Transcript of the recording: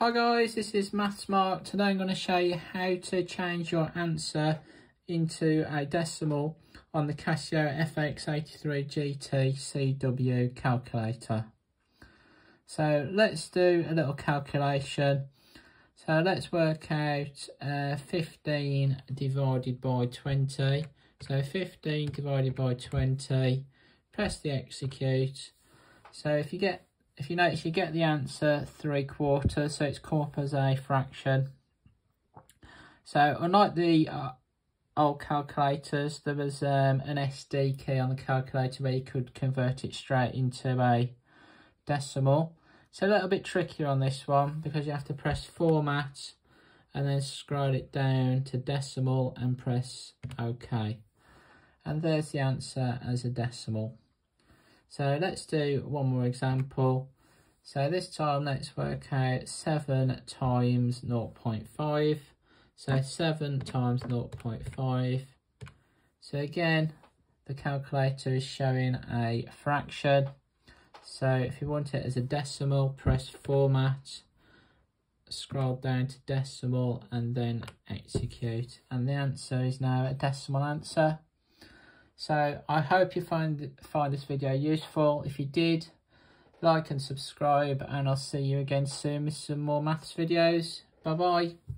Hi guys, this is Maths Mark. Today I'm going to show you how to change your answer into a decimal on the Casio FX83 GT CW calculator. So let's do a little calculation. So let's work out uh, 15 divided by 20. So 15 divided by 20, press the execute. So if you get if you notice, you get the answer 3 quarters, so it's as a fraction. So unlike the uh, old calculators, there was um, an SD key on the calculator where you could convert it straight into a decimal. It's a little bit trickier on this one because you have to press format and then scroll it down to decimal and press OK. And there's the answer as a decimal. So let's do one more example. So this time let's work out 7 times 0.5. So 7 times 0.5. So again, the calculator is showing a fraction. So if you want it as a decimal, press format, scroll down to decimal and then execute. And the answer is now a decimal answer. So I hope you find, find this video useful. If you did, like and subscribe and I'll see you again soon with some more maths videos. Bye bye.